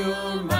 your mind.